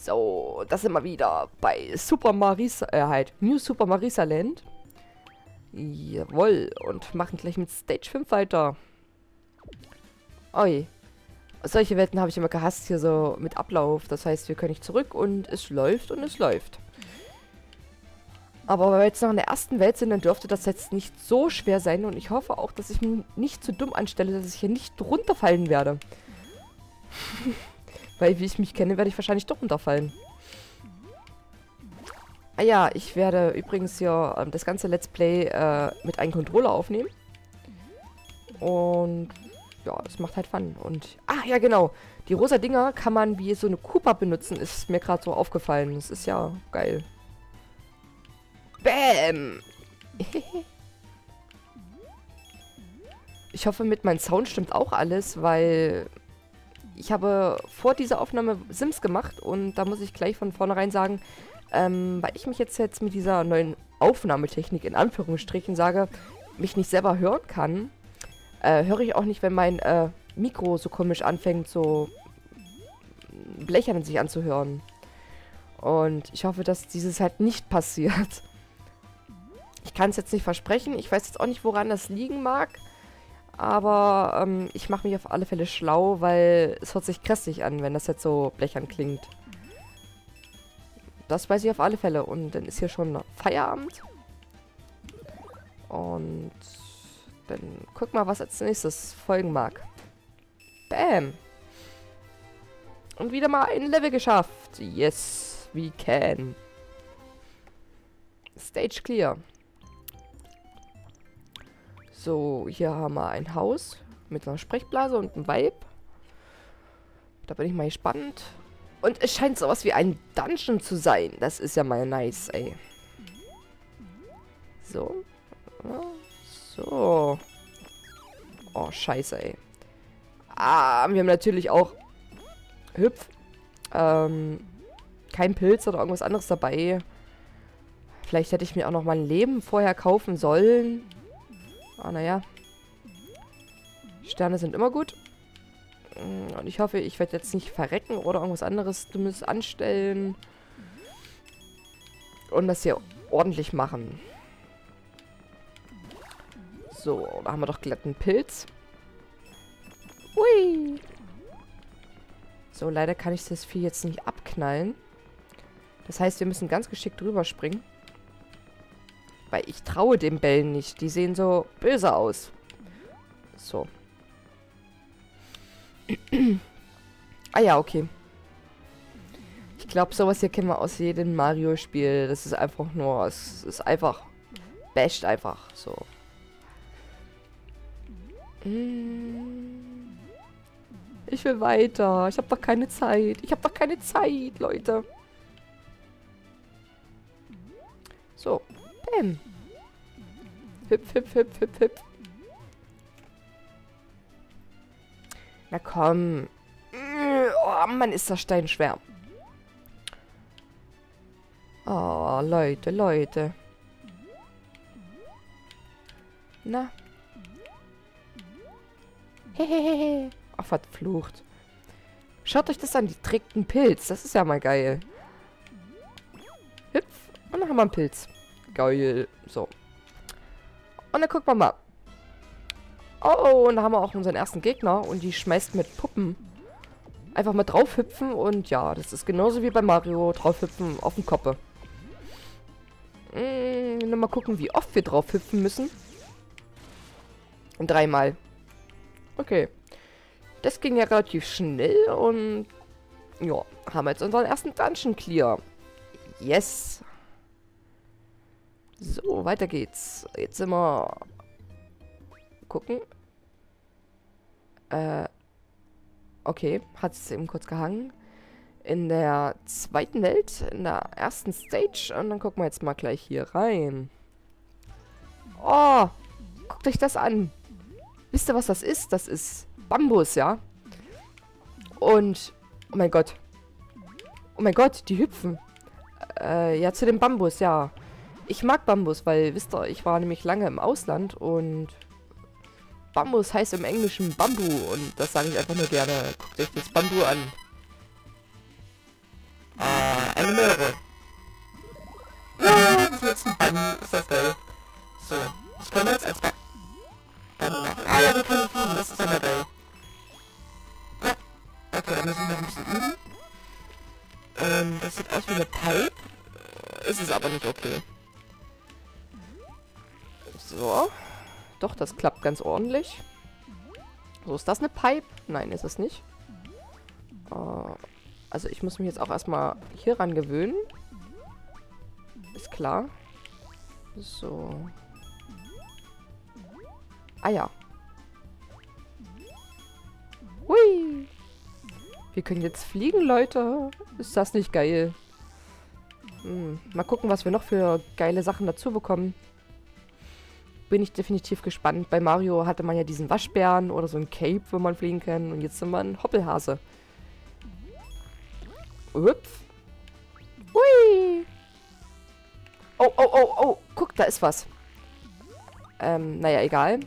So, das sind wir wieder bei Super Marisa, äh, halt, New Super Marisa Land. Jawohl, und machen gleich mit Stage 5 weiter. Oi. Solche Wetten habe ich immer gehasst hier so mit Ablauf. Das heißt, wir können nicht zurück und es läuft und es läuft. Aber wenn wir jetzt noch in der ersten Welt sind, dann dürfte das jetzt nicht so schwer sein. Und ich hoffe auch, dass ich mich nicht zu dumm anstelle, dass ich hier nicht runterfallen werde. Weil wie ich mich kenne, werde ich wahrscheinlich doch runterfallen. Ah ja, ich werde übrigens hier ähm, das ganze Let's Play äh, mit einem Controller aufnehmen. Und ja, das macht halt Fun. Und, ah ja genau, die rosa Dinger kann man wie so eine Koopa benutzen, ist mir gerade so aufgefallen. Das ist ja geil. Bäm! ich hoffe, mit meinem Sound stimmt auch alles, weil ich habe vor dieser Aufnahme Sims gemacht und da muss ich gleich von vornherein sagen, ähm, weil ich mich jetzt, jetzt mit dieser neuen Aufnahmetechnik in Anführungsstrichen sage, mich nicht selber hören kann, äh, höre ich auch nicht, wenn mein äh, Mikro so komisch anfängt, so blechern sich anzuhören. Und ich hoffe, dass dieses halt nicht passiert. Ich kann es jetzt nicht versprechen. Ich weiß jetzt auch nicht, woran das liegen mag. Aber ähm, ich mache mich auf alle Fälle schlau, weil es hört sich grässlich an, wenn das jetzt so blechern klingt. Das weiß ich auf alle Fälle. Und dann ist hier schon Feierabend. Und dann guck mal, was als nächstes folgen mag. Bam. Und wieder mal ein Level geschafft. Yes, we can. Stage clear. So, hier haben wir ein Haus mit einer Sprechblase und einem Vibe. Da bin ich mal gespannt. Und es scheint sowas wie ein Dungeon zu sein. Das ist ja mal nice, ey. So. So. Oh, scheiße, ey. Ah, wir haben natürlich auch Hüpf. Ähm, kein Pilz oder irgendwas anderes dabei. Vielleicht hätte ich mir auch noch mal ein Leben vorher kaufen sollen. Ah, naja. Sterne sind immer gut. Und ich hoffe, ich werde jetzt nicht verrecken oder irgendwas anderes Dummes anstellen. Und das hier ordentlich machen. So, da haben wir doch glatten Pilz. Hui. So, leider kann ich das Vieh jetzt nicht abknallen. Das heißt, wir müssen ganz geschickt drüber springen. Weil ich traue den Bällen nicht. Die sehen so böse aus. So. ah ja, okay. Ich glaube, sowas hier kennen wir aus jedem Mario-Spiel. Das ist einfach nur... Es ist einfach... Basht einfach. So. Ich will weiter. Ich habe doch keine Zeit. Ich habe doch keine Zeit, Leute. So. Bam. Hüpf, hüpf, hüpf, hüpf, hüpf. Na komm. Oh Mann, ist das Stein schwer. Oh, Leute, Leute. Na. Hehehe. Ach, verflucht. Schaut euch das an, die trägt einen Pilz. Das ist ja mal geil. Hüpf. Und dann haben wir einen Pilz. Geil. So. Und dann gucken wir mal. Oh, und da haben wir auch unseren ersten Gegner. Und die schmeißt mit Puppen. Einfach mal draufhüpfen. Und ja, das ist genauso wie bei Mario. Draufhüpfen auf den Koppe. Hm, mal gucken, wie oft wir draufhüpfen müssen. Dreimal. Okay. Das ging ja relativ schnell und ja, haben wir jetzt unseren ersten Dungeon clear. Yes. So, weiter geht's. Jetzt sind wir... Gucken. Äh... Okay, hat es eben kurz gehangen. In der zweiten Welt, in der ersten Stage. Und dann gucken wir jetzt mal gleich hier rein. Oh, guckt euch das an. Wisst ihr, was das ist? Das ist Bambus, ja? Und, oh mein Gott. Oh mein Gott, die hüpfen. Äh, ja, zu dem Bambus, ja. Ich mag Bambus, weil, wisst ihr, ich war nämlich lange im Ausland und Bambus heißt im Englischen Bambu und das sage ich einfach nur gerne. Guckt euch das Bambu an. eine Möhre. Ja, das ist ein Bunny. Ist das geil. So, ich komme jetzt als Bunny. Ah ja, wir können fliegen. Das ist geil. Ja. Okay, dann müssen wir ein bisschen üben. Ähm, das sieht aus wie eine Pipe. Ist es aber nicht okay. So. Doch, das klappt ganz ordentlich. So, ist das eine Pipe? Nein, ist es nicht. Uh, also ich muss mich jetzt auch erstmal hier ran gewöhnen. Ist klar. So. Ah ja. Hui. Wir können jetzt fliegen, Leute. Ist das nicht geil? Hm. Mal gucken, was wir noch für geile Sachen dazu bekommen bin ich definitiv gespannt. Bei Mario hatte man ja diesen Waschbären oder so ein Cape, wo man fliegen kann. Und jetzt sind wir ein Hoppelhase. Ups. Hui. Oh, oh, oh, oh. Guck, da ist was. Ähm, naja, egal.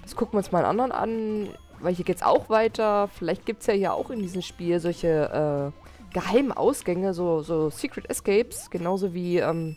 Jetzt gucken wir uns mal einen anderen an. Weil hier geht's auch weiter. Vielleicht gibt es ja hier auch in diesem Spiel solche äh, geheimen Ausgänge, so, so Secret Escapes. Genauso wie ähm,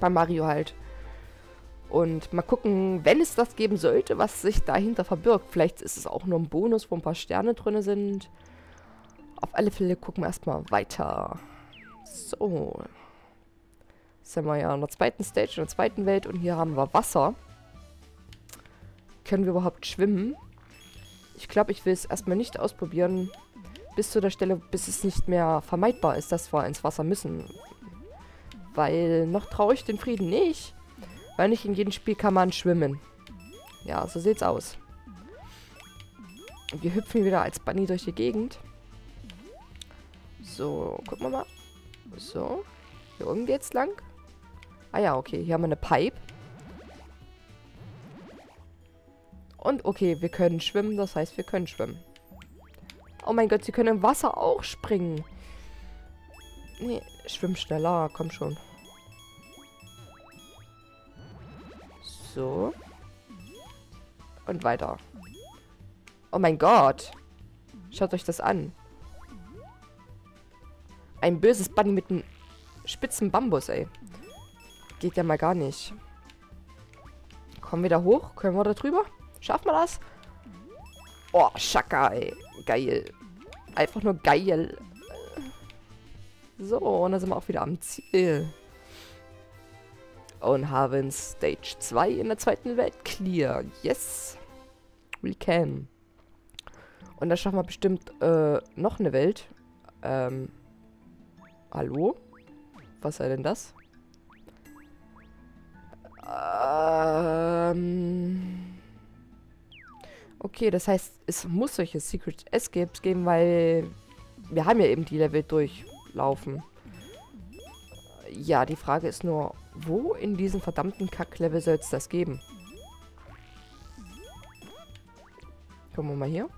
bei Mario halt. Und mal gucken, wenn es das geben sollte, was sich dahinter verbirgt. Vielleicht ist es auch nur ein Bonus, wo ein paar Sterne drin sind. Auf alle Fälle gucken wir erstmal weiter. So. Jetzt sind wir ja in der zweiten Stage, in der zweiten Welt und hier haben wir Wasser. Können wir überhaupt schwimmen? Ich glaube, ich will es erstmal nicht ausprobieren. Bis zu der Stelle, bis es nicht mehr vermeidbar ist, dass wir ins Wasser müssen. Weil noch traue ich den Frieden nicht. Weil nicht in jedem Spiel kann man schwimmen. Ja, so sieht's aus. Wir hüpfen wieder als Bunny durch die Gegend. So, gucken wir mal. So. Hier oben geht's lang. Ah ja, okay. Hier haben wir eine Pipe. Und okay, wir können schwimmen. Das heißt, wir können schwimmen. Oh mein Gott, sie können im Wasser auch springen. Nee, schwimm schneller. Komm schon. So. Und weiter. Oh mein Gott. Schaut euch das an. Ein böses Bunny mit einem spitzen Bambus, ey. Geht ja mal gar nicht. Kommen wir da hoch? Können wir da drüber? Schaffen wir das? Oh, Schaka, ey. Geil. Einfach nur geil. So, und dann sind wir auch wieder am Ziel und haben Stage 2 in der zweiten Welt clear. Yes! We can. Und da schaffen wir bestimmt äh, noch eine Welt. Ähm. Hallo? Was sei denn das? Ähm. Okay, das heißt, es muss solche Secret Escapes geben, weil wir haben ja eben die Level durchlaufen. Ja, die Frage ist nur, wo in diesem verdammten Kack-Level soll es das geben? Gucken wir mal hier.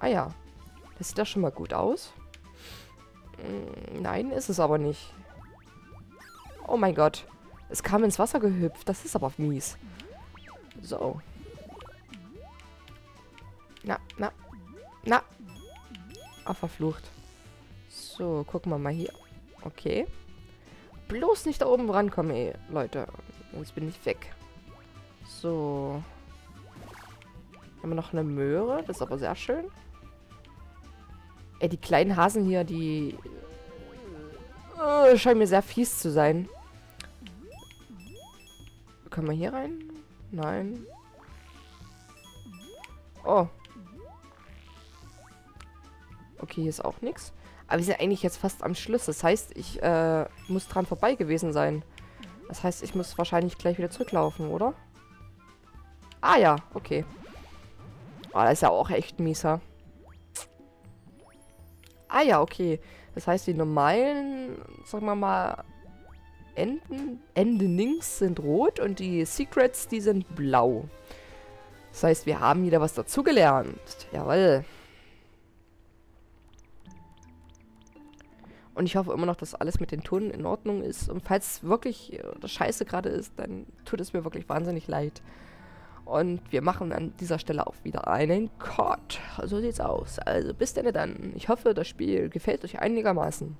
Ah ja. Das sieht doch schon mal gut aus. Hm, nein, ist es aber nicht. Oh mein Gott. Es kam ins Wasser gehüpft. Das ist aber mies. So. Na, na, na. Ah, verflucht. So, gucken wir mal hier. Okay. Bloß nicht da oben rankommen, ey, Leute. Sonst bin ich weg. So. Haben wir noch eine Möhre. Das ist aber sehr schön. Ey, die kleinen Hasen hier, die... Äh, scheinen mir sehr fies zu sein. Können wir hier rein? Nein. Oh. Okay, hier ist auch nichts. Aber wir sind eigentlich jetzt fast am Schluss. Das heißt, ich äh, muss dran vorbei gewesen sein. Das heißt, ich muss wahrscheinlich gleich wieder zurücklaufen, oder? Ah ja, okay. Oh, das ist ja auch echt mieser. Ah ja, okay. Das heißt, die normalen, sagen wir mal, Enden, Endings sind rot und die Secrets, die sind blau. Das heißt, wir haben wieder was dazugelernt. Jawoll. Und ich hoffe immer noch, dass alles mit den Tonen in Ordnung ist. Und falls wirklich äh, das Scheiße gerade ist, dann tut es mir wirklich wahnsinnig leid. Und wir machen an dieser Stelle auch wieder einen Cut. So sieht's aus. Also bis denn dann. Ich hoffe, das Spiel gefällt euch einigermaßen.